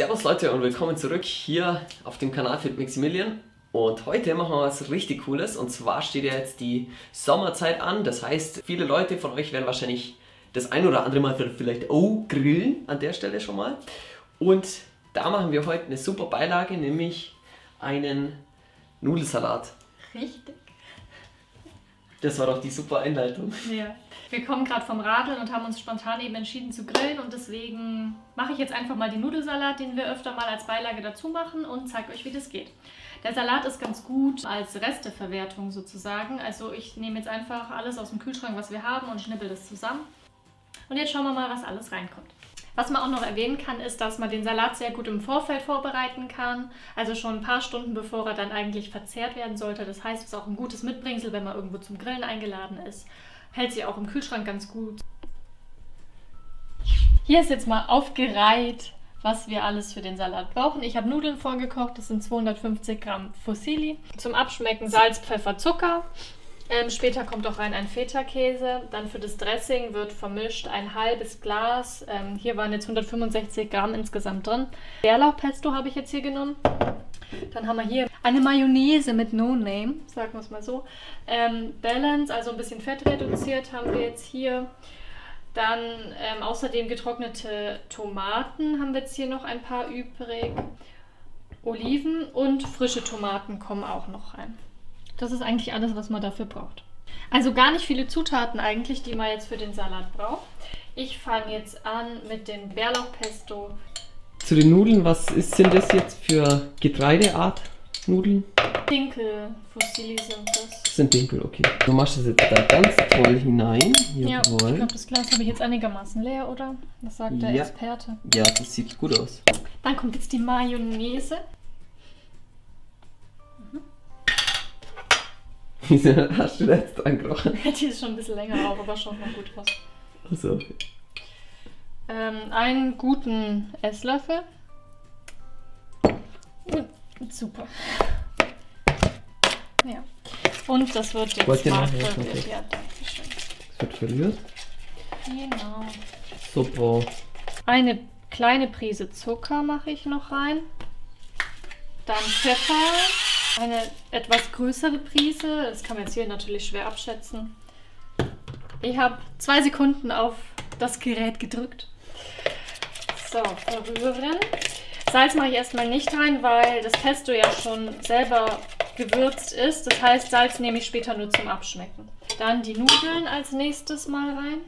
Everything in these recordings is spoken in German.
Servus Leute und willkommen zurück hier auf dem Kanal Fit Maximilian. Und heute machen wir was richtig cooles und zwar steht ja jetzt die Sommerzeit an. Das heißt, viele Leute von euch werden wahrscheinlich das ein oder andere Mal vielleicht oh grillen an der Stelle schon mal. Und da machen wir heute eine super Beilage, nämlich einen Nudelsalat. Richtig. Das war doch die super Einleitung. Ja. Wir kommen gerade vom Radeln und haben uns spontan eben entschieden zu grillen und deswegen mache ich jetzt einfach mal den Nudelsalat, den wir öfter mal als Beilage dazu machen und zeige euch, wie das geht. Der Salat ist ganz gut als Resteverwertung sozusagen. Also ich nehme jetzt einfach alles aus dem Kühlschrank, was wir haben und schnippel das zusammen. Und jetzt schauen wir mal, was alles reinkommt. Was man auch noch erwähnen kann, ist, dass man den Salat sehr gut im Vorfeld vorbereiten kann. Also schon ein paar Stunden bevor er dann eigentlich verzehrt werden sollte. Das heißt, es ist auch ein gutes Mitbringsel, wenn man irgendwo zum Grillen eingeladen ist. Hält sich auch im Kühlschrank ganz gut. Hier ist jetzt mal aufgereiht, was wir alles für den Salat brauchen. Ich habe Nudeln vorgekocht, das sind 250 Gramm Fusilli. Zum Abschmecken Salz, Pfeffer, Zucker. Ähm, später kommt auch rein ein Feta-Käse. Dann für das Dressing wird vermischt ein halbes Glas. Ähm, hier waren jetzt 165 Gramm insgesamt drin. Bärlauchpesto habe ich jetzt hier genommen. Dann haben wir hier eine Mayonnaise mit No Name, sagen wir es mal so. Ähm, Balance, also ein bisschen Fett reduziert, haben wir jetzt hier. Dann ähm, außerdem getrocknete Tomaten haben wir jetzt hier noch ein paar übrig. Oliven und frische Tomaten kommen auch noch rein. Das ist eigentlich alles, was man dafür braucht. Also gar nicht viele Zutaten eigentlich, die man jetzt für den Salat braucht. Ich fange jetzt an mit dem Bärlauchpesto. Zu den Nudeln, was ist, sind das jetzt für Getreideart Nudeln? Dinkel, sind das. Das sind Dinkel, okay. Du machst das jetzt da ganz toll hinein. Ja, ich glaube, das Glas habe ich jetzt einigermaßen leer, oder? Was sagt der Ja. Experte? Ja, das sieht gut aus. Dann kommt jetzt die Mayonnaise. Wieso hast du da jetzt dran gerochen? Die ist schon ein bisschen länger auf, aber schaut noch gut aus. Also, Ähm, einen guten Esslöffel. Und, super. Ja. Und das wird jetzt Wollt ihr mal verrührt. Ja, danke schön. es wird verrührt. Genau. Super. Eine kleine Prise Zucker mache ich noch rein. Dann Pfeffer. Eine etwas größere Prise. Das kann man jetzt hier natürlich schwer abschätzen. Ich habe zwei Sekunden auf das Gerät gedrückt. So, verrühren. Salz mache ich erstmal nicht rein, weil das Pesto ja schon selber gewürzt ist. Das heißt, Salz nehme ich später nur zum Abschmecken. Dann die Nudeln als nächstes mal rein.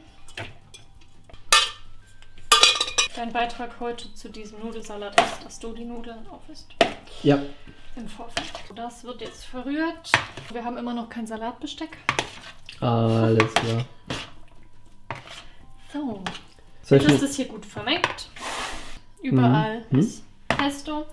Dein Beitrag heute zu diesem Nudelsalat ist, dass du die Nudeln aufisst. Ja. Im Vorfeld. Das wird jetzt verrührt. Wir haben immer noch kein Salatbesteck. Alles klar. So, Soll jetzt ist es hier gut vermengt. Überall Mhm. ist Pesto.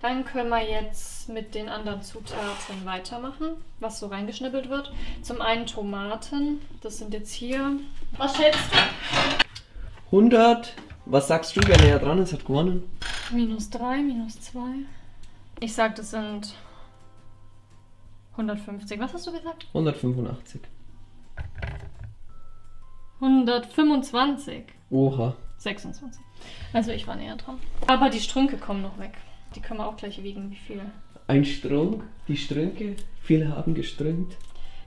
Dann können wir jetzt mit den anderen Zutaten weitermachen, was so reingeschnippelt wird. Zum einen Tomaten. Das sind jetzt hier. Was schätzt du? 100. Was sagst du, wer näher dran ist, hat gewonnen? Minus 3, minus 2. Ich sag, das sind 150. Was hast du gesagt? 185. 125. Oha. 26. Also ich war näher dran. Aber die Strünke kommen noch weg. Die können wir auch gleich wiegen, wie viel. Ein Strunk, die Strünke. Viele haben gestrünkt.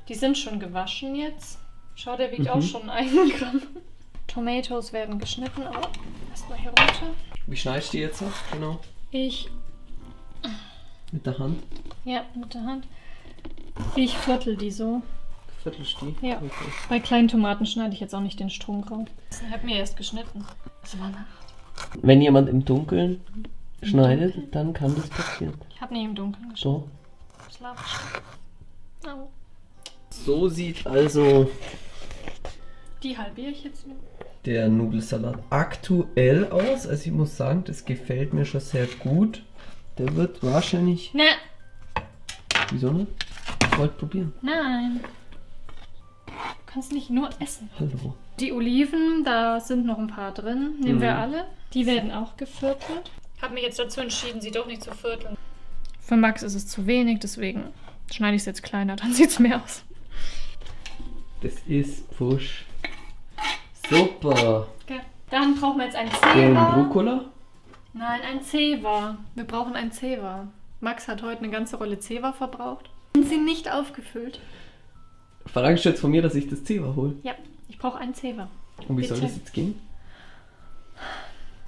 Die sind schon gewaschen jetzt. Schau, der wiegt Mhm. auch schon ein Gramm. Tomatoes werden geschnitten, aber erstmal hier runter. Wie schneidest du die jetzt noch? Genau. Ich, Mit der Hand. ja, mit der Hand. Ich viertel die so. Viertelstiel. Ja. Okay. Bei kleinen Tomaten schneide ich jetzt auch nicht den Strunk raus. Ich habe mir erst geschnitten. Es war Nacht. Wenn jemand im Dunkeln schneidet, dann kann das passieren. Ich habe nie im Dunkeln geschnitten. So. Schlaf. Au. So sieht also Die halbiere ich jetzt. der Nudelsalat aktuell aus. Also ich muss sagen, das gefällt mir schon sehr gut. Der wird wahrscheinlich. Ne, Wieso nicht? Ich wollte probieren. nein. Du kannst nicht nur essen. Hallo. Die Oliven, da sind noch ein paar drin. Nehmen wir Mhm. alle. Die werden auch geviertelt. Ich habe mich jetzt dazu entschieden, sie doch nicht zu vierteln. Für Max ist es zu wenig, deswegen schneide ich es jetzt kleiner, dann sieht es mehr aus. Das ist Pfusch. Super. Okay. Dann brauchen wir jetzt einen Den Zebra. Rucola. Nein, ein Zewa. Wir brauchen ein Zewa. Max hat heute eine ganze Rolle Zewa verbraucht. Und sie nicht aufgefüllt. Verlangst du jetzt von mir, dass ich das Zewa hole? Ja, ich brauche einen Zewa. Und wie soll Bitte. das jetzt gehen?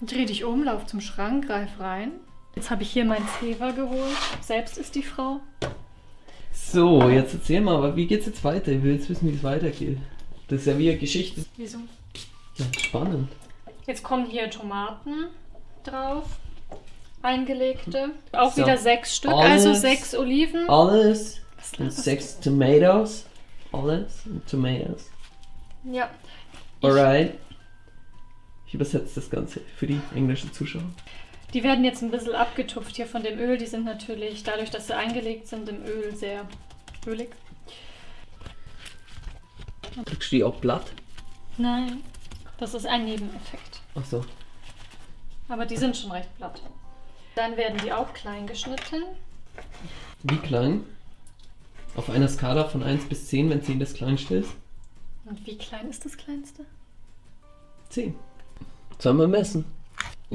Dreh dich um, lauf zum Schrank, greif rein. Jetzt habe ich hier mein Zewa geholt. Selbst ist die Frau. So, jetzt erzähl mal, aber wie geht's jetzt weiter? Ich will jetzt wissen, wie es weitergeht. Das ist ja wie eine Geschichte. Wieso? Ja, spannend. Jetzt kommen hier Tomaten drauf. Eingelegte. Auch So. wieder sechs Stück, Alles- also sechs Oliven. Alles und sechs Tomatoes. Alles und Tomatoes. Ja. Alright. Ich übersetze das Ganze für die englischen Zuschauer. die werden jetzt ein bisschen abgetupft hier von dem Öl. Die sind natürlich, dadurch, dass sie eingelegt sind, im Öl sehr ölig. Kriegst du die auch platt? Nein, das ist ein Nebeneffekt. Achso. Aber die sind schon recht platt. Dann werden die auch klein geschnitten. Wie klein? Auf einer Skala von 1 bis 10, wenn 10 das kleinste ist? Und wie klein ist das kleinste? 10. Sollen wir messen?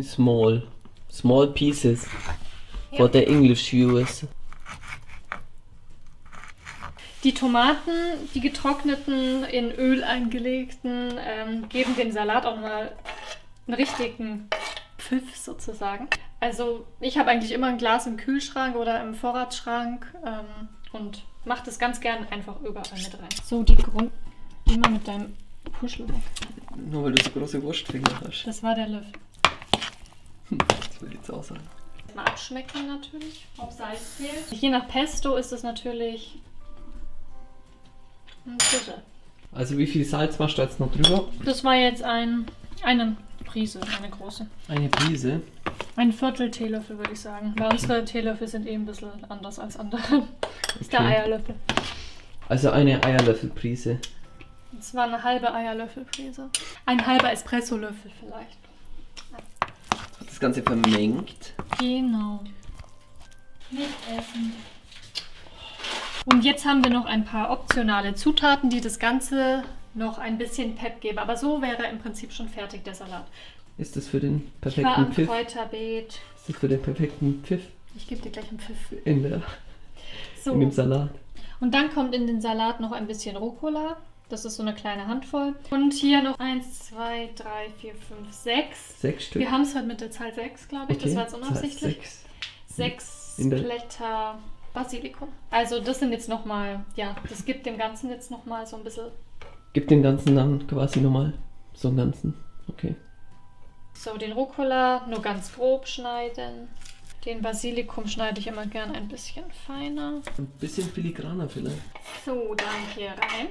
Small. Small pieces. For the English viewers. Die Tomaten, die getrockneten, in Öl eingelegten, ähm, geben dem Salat auch mal einen richtigen Pfiff sozusagen. Also ich habe eigentlich immer ein Glas im Kühlschrank oder im Vorratsschrank ähm, und mache das ganz gern einfach überall mit rein. So, die Grund... Immer mit deinem Puschel weg. Nur weil du so große Wurstfinger hast. Das war der Löffel. Das will jetzt auch sagen. Mal abschmecken natürlich, ob Salz fehlt. Je nach Pesto ist es natürlich ein Drittel. Also wie viel Salz machst du jetzt noch drüber? Das war jetzt ein, eine Prise, eine große. Eine Prise. Ein Viertel Teelöffel würde ich sagen. Weil unsere Teelöffel sind eh ein bisschen anders als andere. Das ist der. Eierlöffel. Also eine Eierlöffelprise. Das war eine halbe Eierlöffelprise. Ein halber Espressolöffel vielleicht. Das Ganze vermengt. Genau. Mit Essen. Und jetzt haben wir noch ein paar optionale Zutaten, die das Ganze noch ein bisschen Pep geben. Aber so wäre im Prinzip schon fertig der Salat. Ist das für den Ich war perfekten am Pfiff? Kräuterbeet. Ist das für den perfekten Pfiff Ich gebe dir gleich einen Pfiff. in, der, So. in dem Salat? Und dann kommt in den Salat noch ein bisschen Rucola. Das ist so eine kleine Handvoll. Und hier noch 1, 2, 3, 4, 5, 6. Sechs Stück. Wir haben es heute mit der Zahl 6, glaube ich. Das war jetzt unabsichtlich. Sechs. Sechs Blätter Basilikum. Also das sind jetzt nochmal, ja, das gibt dem Ganzen jetzt nochmal so ein bisschen. Gib den ganzen dann quasi nochmal so einen ganzen. Okay. So, den Rucola nur ganz grob schneiden. Den Basilikum schneide ich immer gern ein bisschen feiner. Ein bisschen filigraner vielleicht. So, dann hier rein.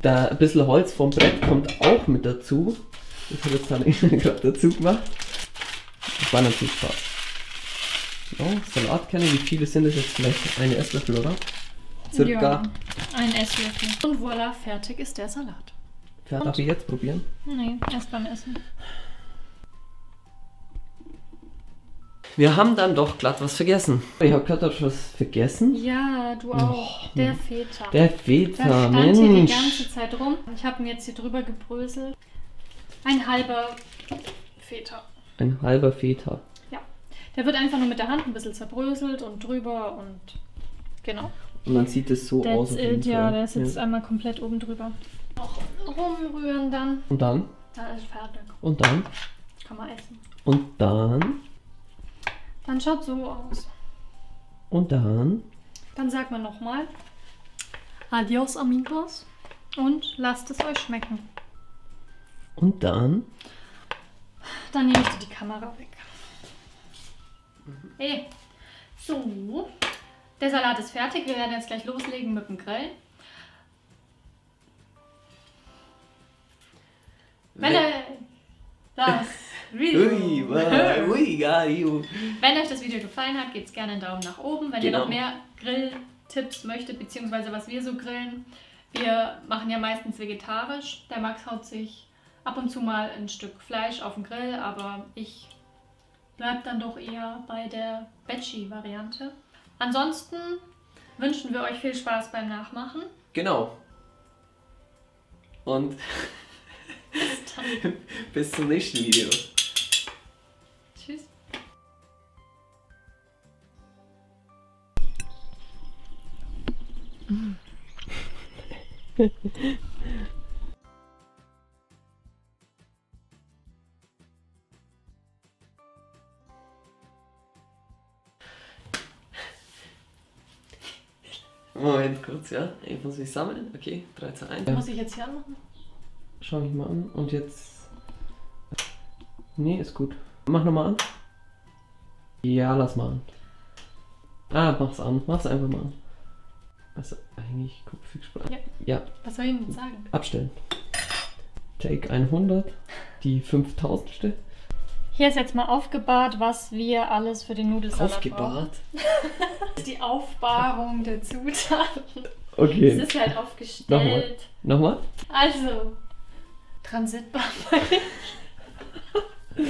Da ein bisschen Holz vom Brett kommt auch mit dazu. Das hat jetzt dann gerade dazu gemacht. Das war natürlich Spaß. So, Salatkerne, wie viele sind das jetzt? Vielleicht eine Esslöffel, oder? Circa. Ja, ein Esslöffel. Und voilà, fertig ist der Salat. Fertig. Darf ich jetzt probieren? Nee, erst beim Essen. Wir haben dann doch glatt was vergessen. Ich habe gerade was vergessen. Ja, du auch. der Feta. Der Der Feta, stand hier die Mensch. ganze Zeit rum. Ich habe ihn jetzt hier drüber gebröselt. Ein halber Feta. Ein halber Feta. Ja. Der wird einfach nur mit der Hand ein bisschen zerbröselt und drüber und genau. Und dann sieht es so aus. That's auf jeden it, ja, der sitzt Ja. einmal komplett oben drüber. Noch rumrühren dann. Und dann, Dann ist fertig. und dann, Kann man essen. und dann, Dann schaut so aus. und dann. Dann sagt man nochmal Adios amigos und lasst es euch schmecken. Und dann. Dann nehme ich dir die Kamera weg. Hey. So. Der Salat ist fertig. Wir werden jetzt gleich loslegen mit dem Grill. Wenn, das. Wenn euch das Video gefallen hat, gebt gerne einen Daumen nach oben. Wenn ihr Genau. noch mehr Grilltipps möchtet, beziehungsweise was wir so grillen. Wir machen ja meistens vegetarisch. Der Max haut sich ab und zu mal ein Stück Fleisch auf den Grill, aber ich bleibe dann doch eher bei der Veggie-Variante. Ansonsten wünschen wir euch viel Spaß beim Nachmachen. Genau. und bis zum nächsten Video. Tschüss. Moment kurz, ja. Ich muss mich sammeln. Okay, 3 zu 1. Muss ich jetzt hier anmachen? Schau mich mal an und jetzt. Nee, ist gut. Mach nochmal an. Ja, lass mal an. Ah, mach's an. Mach's einfach mal an. Also, eigentlich Kupfersprache. Ja. ja, Was soll ich denn sagen? abstellen. Take 100, die 5000ste. Hier ist jetzt mal aufgebahrt, was wir alles für den Nudelsalat brauchen. Aufgebahrt. Die Aufbahrung der Zutaten. Es Okay. ist halt Nochmal. aufgestellt. Nochmal? Also, transitbar.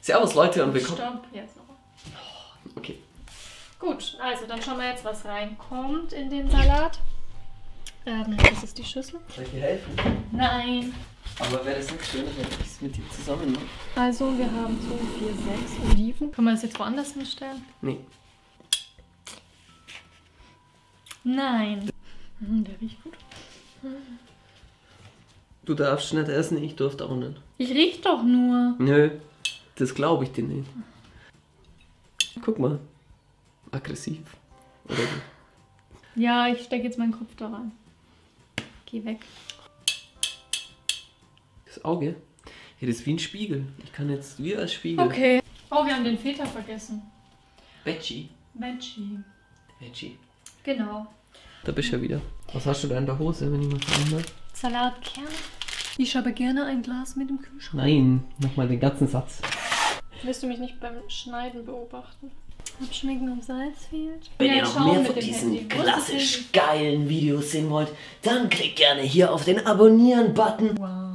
Servus Leute und willkommen. Stopp, jetzt noch. Okay. Gut, also dann schauen wir jetzt, was reinkommt in den Salat. Ähm, das ist die Schüssel. Soll ich dir helfen? Nein. Aber wäre das nicht schön, wenn ich es mit dir zusammen mache? Also, wir haben so 4, 6 Oliven. Können wir das jetzt woanders hinstellen? Nee. Nein. Hm, der riecht gut. Du darfst nicht essen, ich durfte auch nicht. Ich riech doch nur. Nö, das glaube ich dir nicht. Guck mal. Aggressiv. Oder? Ja, ich stecke jetzt meinen Kopf da rein. Geh weg. Das Auge? Ja, das ist wie ein Spiegel. Ich kann jetzt wie als Spiegel. Okay. Oh, wir haben den Feta vergessen. Veggie. Veggie. Veggie. Genau. Da bist du ja wieder. Was hast du da in der Hose, wenn ich mal fragen darf? Salatkern. Ich habe gerne ein Glas mit dem Kühlschrank. Nein, nochmal den ganzen Satz. Willst du mich nicht beim Schneiden beobachten? Abschmecken, ob Salz fehlt? Wenn Ja, ihr noch mehr von diesen Handy. Klassisch geilen Videos sehen wollt, dann klickt gerne hier auf den Abonnieren-Button. Wow.